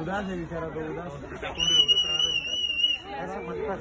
उदास है बेचारा तो उदास ऐसा मत कर